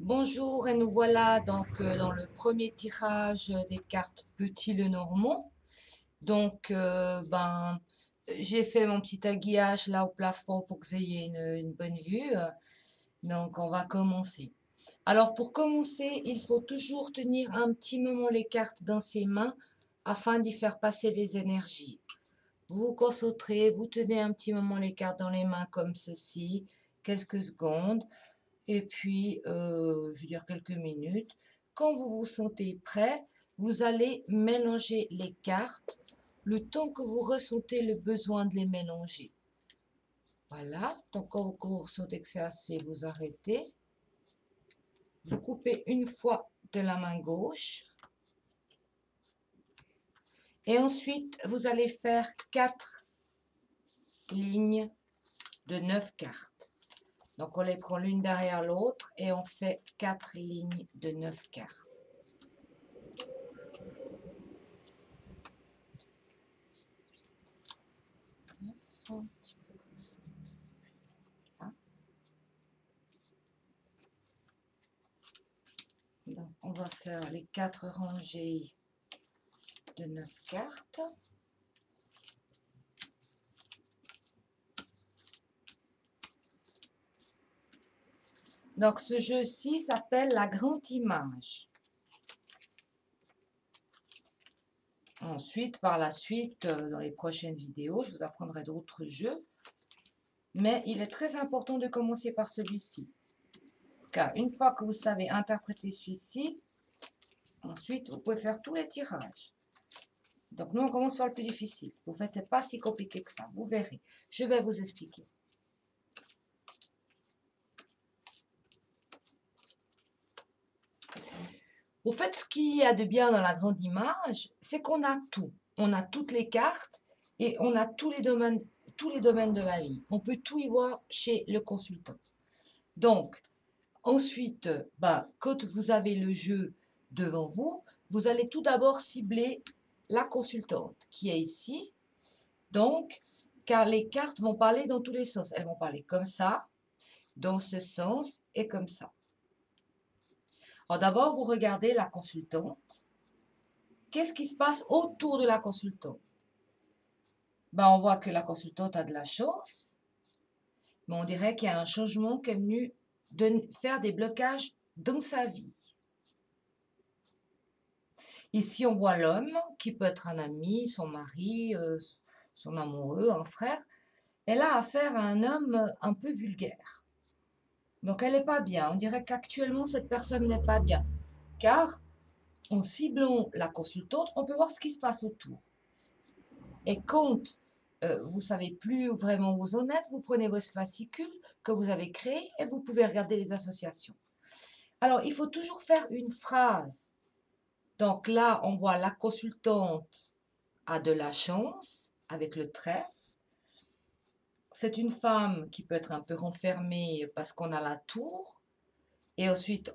Bonjour et nous voilà donc euh, dans le premier tirage des cartes Petit le Normand. Donc euh, ben j'ai fait mon petit aiguillage là au plafond pour que vous ayez une, une bonne vue. Donc on va commencer. Alors pour commencer, il faut toujours tenir un petit moment les cartes dans ses mains afin d'y faire passer les énergies. Vous vous concentrez, vous tenez un petit moment les cartes dans les mains comme ceci, quelques secondes et puis, euh, je veux dire quelques minutes. Quand vous vous sentez prêt, vous allez mélanger les cartes le temps que vous ressentez le besoin de les mélanger. Voilà, donc quand vous ressentez que c'est assez, vous arrêtez. Vous coupez une fois de la main gauche. Et ensuite, vous allez faire quatre lignes de neuf cartes. Donc, on les prend l'une derrière l'autre et on fait quatre lignes de neuf cartes. Donc, on va faire les quatre rangées de neuf cartes. Donc, ce jeu-ci s'appelle la grande image. Ensuite, par la suite, euh, dans les prochaines vidéos, je vous apprendrai d'autres jeux. Mais il est très important de commencer par celui-ci. Car une fois que vous savez interpréter celui-ci, ensuite, vous pouvez faire tous les tirages. Donc, nous, on commence par le plus difficile. Vous faites, ce n'est pas si compliqué que ça. Vous verrez. Je vais vous expliquer. Au fait, ce qu'il y a de bien dans la grande image, c'est qu'on a tout. On a toutes les cartes et on a tous les domaines, tous les domaines de la vie. On peut tout y voir chez le consultant. Donc, ensuite, bah, quand vous avez le jeu devant vous, vous allez tout d'abord cibler la consultante qui est ici. Donc, car les cartes vont parler dans tous les sens. Elles vont parler comme ça, dans ce sens et comme ça. Alors d'abord, vous regardez la consultante. Qu'est-ce qui se passe autour de la consultante? Ben, On voit que la consultante a de la chance, mais on dirait qu'il y a un changement qui est venu de faire des blocages dans sa vie. Ici, on voit l'homme, qui peut être un ami, son mari, euh, son amoureux, un frère. Elle a affaire à un homme un peu vulgaire. Donc elle n'est pas bien. On dirait qu'actuellement cette personne n'est pas bien. Car en ciblant la consultante, on peut voir ce qui se passe autour. Et quand euh, vous savez plus vraiment vous êtes, vous prenez vos fascicules que vous avez créés et vous pouvez regarder les associations. Alors, il faut toujours faire une phrase. Donc là, on voit la consultante a de la chance avec le trèfle c'est une femme qui peut être un peu renfermée parce qu'on a la tour. Et ensuite,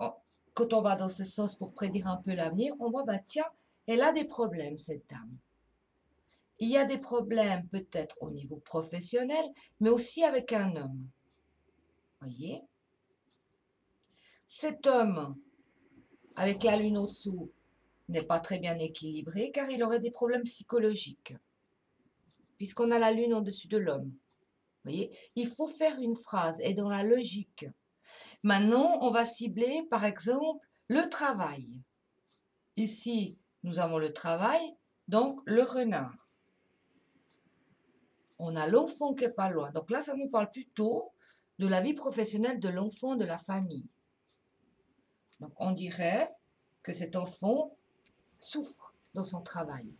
quand on va dans ce sens pour prédire un peu l'avenir, on voit, bah tiens, elle a des problèmes, cette dame. Il y a des problèmes peut-être au niveau professionnel, mais aussi avec un homme. Voyez? Cet homme, avec la lune au-dessous, n'est pas très bien équilibré car il aurait des problèmes psychologiques, puisqu'on a la lune au-dessus de l'homme Il faut faire une phrase et dans la logique. Maintenant, on va cibler, par exemple, le travail. Ici, nous avons le travail, donc le renard. On a l'enfant qui n'est pas loin. Donc là, ça nous parle plutôt de la vie professionnelle de l'enfant, de la famille. Donc on dirait que cet enfant souffre dans son travail,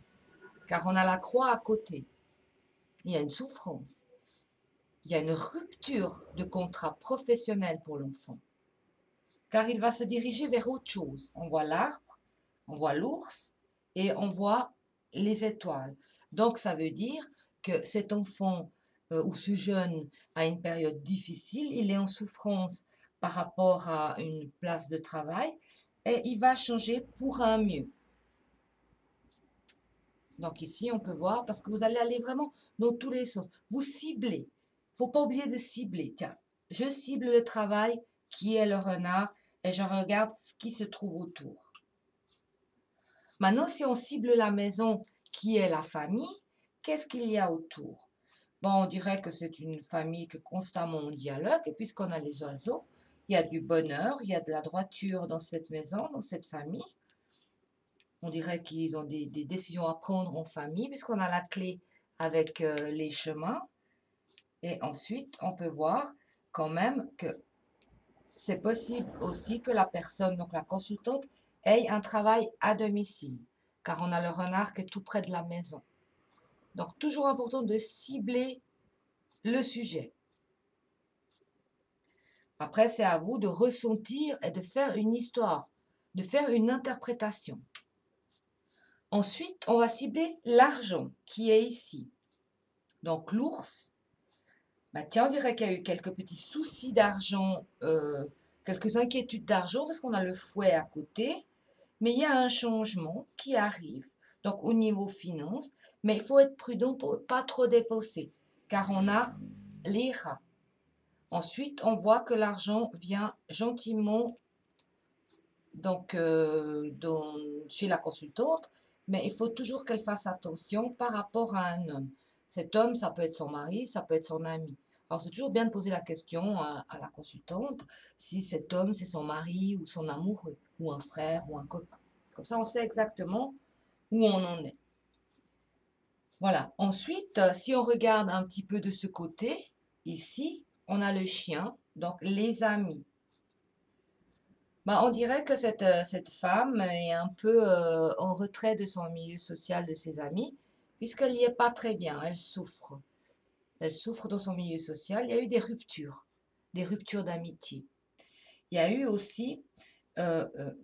car on a la croix à côté. Il y a une souffrance il y a une rupture de contrat professionnel pour l'enfant. Car il va se diriger vers autre chose. On voit l'arbre, on voit l'ours et on voit les étoiles. Donc ça veut dire que cet enfant euh, ou ce jeune a une période difficile, il est en souffrance par rapport à une place de travail et il va changer pour un mieux. Donc ici, on peut voir, parce que vous allez aller vraiment dans tous les sens. Vous ciblez faut pas oublier de cibler. Tiens, je cible le travail qui est le renard et je regarde ce qui se trouve autour. Maintenant, si on cible la maison qui est la famille, qu'est-ce qu'il y a autour? Bon, on dirait que c'est une famille que constamment on dialogue, et puisqu'on a les oiseaux, il y a du bonheur, il y a de la droiture dans cette maison, dans cette famille. On dirait qu'ils ont des, décisions à prendre en famille, puisqu'on a la clé avec euh, les chemins. Et ensuite, on peut voir quand même que c'est possible aussi que la personne, donc la consultante, ait un travail à domicile, car on a le renard qui est tout près de la maison. Donc, toujours important de cibler le sujet. Après, c'est à vous de ressentir et de faire une histoire, de faire une interprétation. Ensuite, on va cibler l'argent qui est ici. Donc, l'ours, bah tiens, on dirait qu'il y a eu quelques petits soucis d'argent, euh, quelques inquiétudes d'argent parce qu'on a le fouet à côté, mais il y a un changement qui arrive. Donc au niveau finance, mais il faut être prudent pour pas trop dépenser, car on a les rats. Ensuite, on voit que l'argent vient gentiment donc euh, chez la consultante, mais il faut toujours qu'elle fasse attention par rapport à un homme. Cet homme, ça peut être son mari, ça peut être son ami. Alors, c'est toujours bien de poser la question à, la consultante si cet homme, c'est son mari ou son amoureux, ou un frère ou un copain. Comme ça, on sait exactement où on en est. Voilà. Ensuite, euh, si on regarde un petit peu de ce côté, ici, on a le chien, donc les amis. Bah, on dirait que cette, euh, cette femme est un peu euh, en retrait de son milieu social, de ses amis, puisqu'elle n'y est pas très bien, elle souffre. Elle souffre dans son milieu social. Il y a eu des ruptures, des ruptures d'amitié. Il y a eu aussi, euh, euh,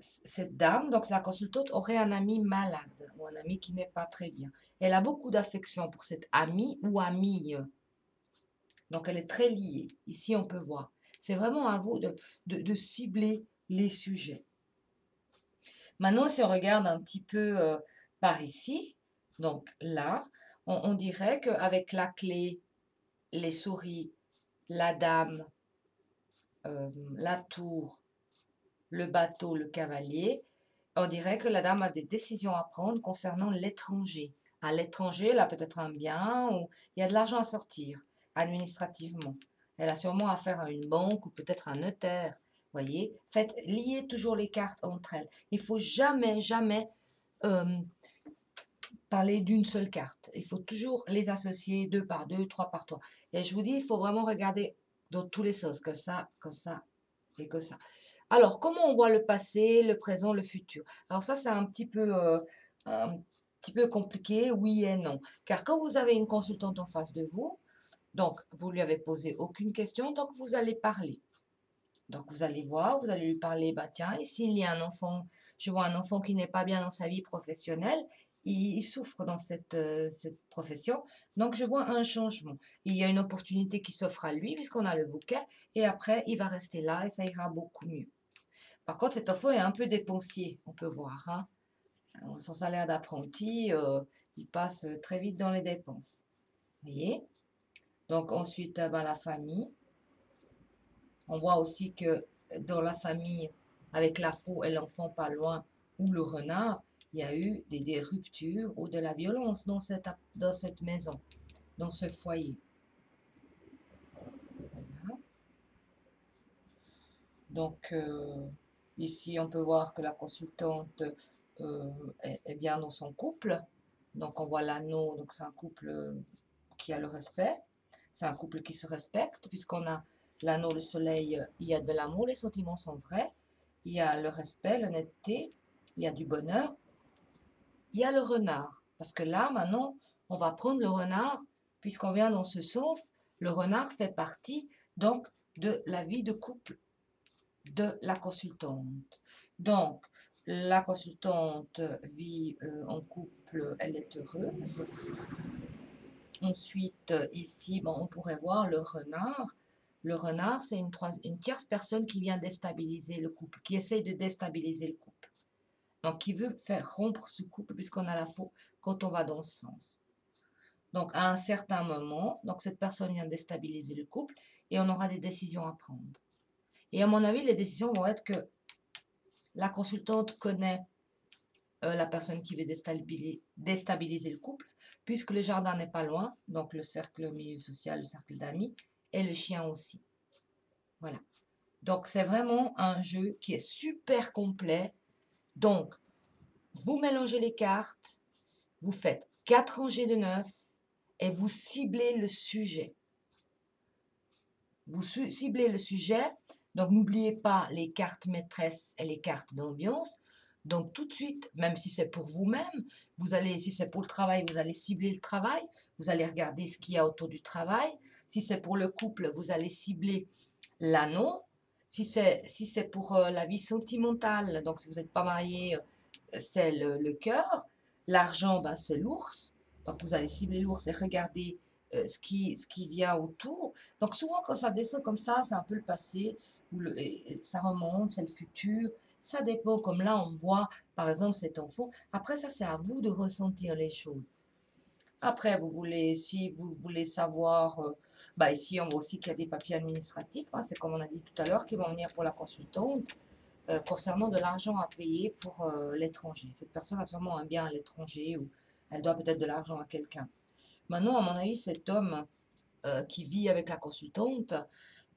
cette dame, donc la consultante, aurait un ami malade ou un ami qui n'est pas très bien. Elle a beaucoup d'affection pour cette amie ou amie. Donc elle est très liée. Ici, on peut voir. C'est vraiment à vous de, cibler les sujets. Maintenant, si on regarde un petit peu euh, par ici, donc là, on, dirait qu'avec la clé, les souris, la dame, euh, la tour, le bateau, le cavalier, on dirait que la dame a des décisions à prendre concernant l'étranger. À l'étranger, elle a peut-être un bien ou il y a de l'argent à sortir administrativement. Elle a sûrement affaire à une banque ou peut-être un notaire. Voyez, faites lier toujours les cartes entre elles. Il faut jamais, jamais euh, parler d'une seule carte. Il faut toujours les associer deux par deux, trois par trois. Et je vous dis, il faut vraiment regarder dans tous les sens, comme ça, comme ça et comme ça. Alors, comment on voit le passé, le présent, le futur? Alors ça, c'est un petit peu... Euh, un peu compliqué, oui et non. Car quand vous avez une consultante en face de vous, donc vous lui avez posé aucune question, donc vous allez parler. Donc vous allez voir, vous allez lui parler, bah tiens, s'il y a un enfant, je vois un enfant qui n'est pas bien dans sa vie professionnelle, il, souffre dans cette, euh, cette profession. Donc, je vois un changement. Il y a une opportunité qui s'offre à lui puisqu'on a le bouquet et après, il va rester là et ça ira beaucoup mieux. Par contre, cet enfant est un peu dépensier, on peut voir. Hein. Son salaire d'apprenti, euh, il passe très vite dans les dépenses. Vous voyez? Donc, ensuite, euh, ben, la famille. On voit aussi que dans la famille, avec la faux et l'enfant pas loin, ou le renard, il y a eu des, ruptures ou de la violence dans cette, dans cette maison, dans ce foyer. Donc, euh, ici, on peut voir que la consultante euh, est, bien dans son couple. Donc, on voit l'anneau, donc c'est un couple qui a le respect. C'est un couple qui se respecte, puisqu'on a l'anneau, le soleil, il y a de l'amour, les sentiments sont vrais. Il y a le respect, l'honnêteté, il y a du bonheur, il y a le renard. Parce que là, maintenant, on va prendre le renard, puisqu'on vient dans ce sens, le renard fait partie donc de la vie de couple de la consultante. Donc, la consultante vit euh, en couple, elle est heureuse. Ensuite, ici, bon, on pourrait voir le renard. Le renard, c'est une, une tierce personne qui vient déstabiliser le couple, qui essaye de déstabiliser le couple. Donc, qui veut faire rompre ce couple puisqu'on a la faute quand on va dans ce sens. Donc, à un certain moment, donc cette personne vient déstabiliser le couple et on aura des décisions à prendre. Et à mon avis, les décisions vont être que la consultante connaît euh, la personne qui veut déstabiliser, le couple, puisque le jardin n'est pas loin, donc le cercle milieu social, le cercle d'amis, et le chien aussi. Voilà. Donc, c'est vraiment un jeu qui est super complet. Donc, vous mélangez les cartes, vous faites quatre rangées de neuf et vous ciblez le sujet. Vous ciblez le sujet, donc n'oubliez pas les cartes maîtresses et les cartes d'ambiance. Donc tout de suite, même si c'est pour vous-même, vous allez, si c'est pour le travail, vous allez cibler le travail, vous allez regarder ce qu'il y a autour du travail. Si c'est pour le couple, vous allez cibler l'anneau. Si c'est si c'est pour euh, la vie sentimentale, donc si vous n'êtes pas marié, euh, c'est le, cœur. L'argent, ben, c'est l'ours. Donc vous allez cibler l'ours et regarder euh, ce, qui, ce qui vient autour. Donc souvent quand ça descend comme ça, c'est un peu le passé, ou le, ça remonte, c'est le futur. Ça dépend, comme là on voit par exemple cet enfant. Après ça, c'est à vous de ressentir les choses. Après, vous voulez, si vous voulez savoir, euh, bah ici on voit aussi qu'il y a des papiers administratifs, hein, c'est comme on a dit tout à l'heure, qui vont venir pour la consultante, euh, concernant de l'argent à payer pour l'étranger. Cette personne a sûrement un bien à l'étranger ou elle doit peut-être de l'argent à quelqu'un. Maintenant, à mon avis, cet homme euh, qui vit avec la consultante,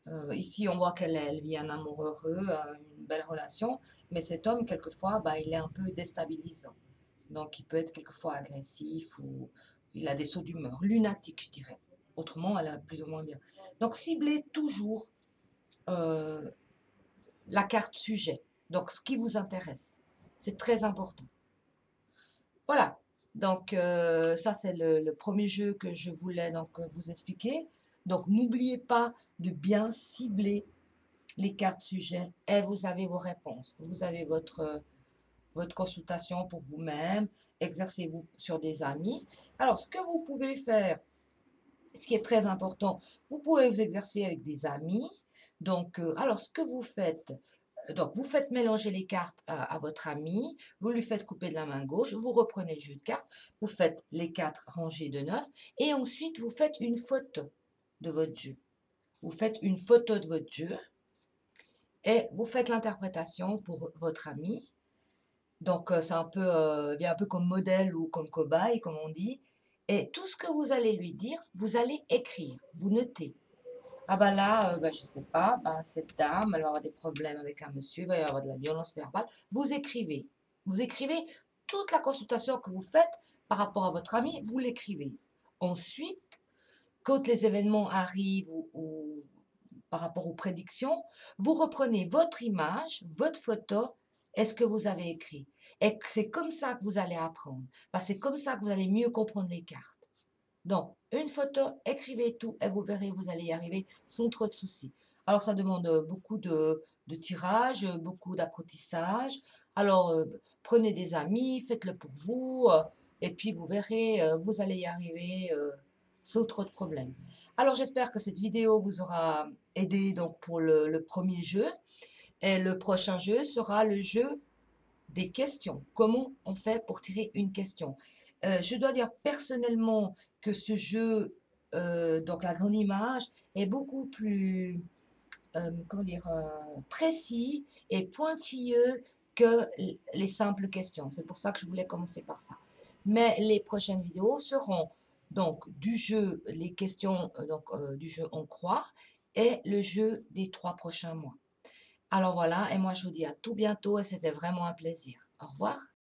euh, ici on voit qu'elle vit un amour heureux, euh, une belle relation, mais cet homme, quelquefois, bah, il est un peu déstabilisant. Donc il peut être quelquefois agressif ou il a des sauts d'humeur, lunatique, je dirais. Autrement, elle a plus ou moins bien. Donc ciblez toujours la carte sujet, donc ce qui vous intéresse. C'est très important. Voilà, donc, euh, ça, c'est le, premier jeu que je voulais donc euh, vous expliquer. Donc, n'oubliez pas de bien cibler les cartes sujets et vous avez vos réponses. Vous avez votre, votre consultation pour vous-même. Exercez-vous sur des amis. Alors, ce que vous pouvez faire, ce qui est très important, vous pouvez vous exercer avec des amis. Donc, euh, alors, ce que vous faites, donc, vous faites mélanger les cartes à, votre ami, vous lui faites couper de la main gauche, vous reprenez le jeu de cartes, vous faites les quatre rangées de neuf, et ensuite vous faites une photo de votre jeu. Vous faites une photo de votre jeu, et vous faites l'interprétation pour votre ami. Donc, c'est un peu, un peu comme modèle ou comme cobaye, comme on dit. Et tout ce que vous allez lui dire, vous allez écrire, vous notez. Ah bah là, bah, je sais pas, bah, cette dame, elle va avoir des problèmes avec un monsieur, il va y avoir de la violence verbale. Vous écrivez. Vous écrivez toute la consultation que vous faites par rapport à votre ami, vous l'écrivez. Ensuite, quand les événements arrivent ou, par rapport aux prédictions, vous reprenez votre image, votre photo et ce que vous avez écrit? Et c'est comme ça que vous allez apprendre. c'est comme ça que vous allez mieux comprendre les cartes. Donc, une photo, écrivez tout et vous verrez, vous allez y arriver sans trop de soucis. Alors, ça demande beaucoup de, tirage, beaucoup d'apprentissage. Alors, euh, prenez des amis, faites-le pour vous, euh, et puis vous verrez, euh, vous allez y arriver sans trop de problèmes. Alors, j'espère que cette vidéo vous aura aidé donc, pour le premier jeu. Et le prochain jeu sera le jeu des questions. Comment on fait pour tirer une question? Euh, je dois dire personnellement que ce jeu, euh, donc la grande image, est beaucoup plus, euh, comment dire, précis et pointilleux que les simples questions. C'est pour ça que je voulais commencer par ça. Mais les prochaines vidéos seront donc du jeu, les questions donc, du jeu On croit et le jeu des trois prochains mois. Alors voilà, et moi je vous dis à tout bientôt et c'était vraiment un plaisir. Au revoir.